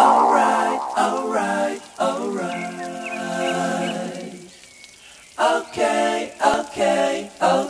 Alright, alright, alright. Okay, okay, okay.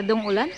kadung ulan.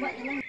What?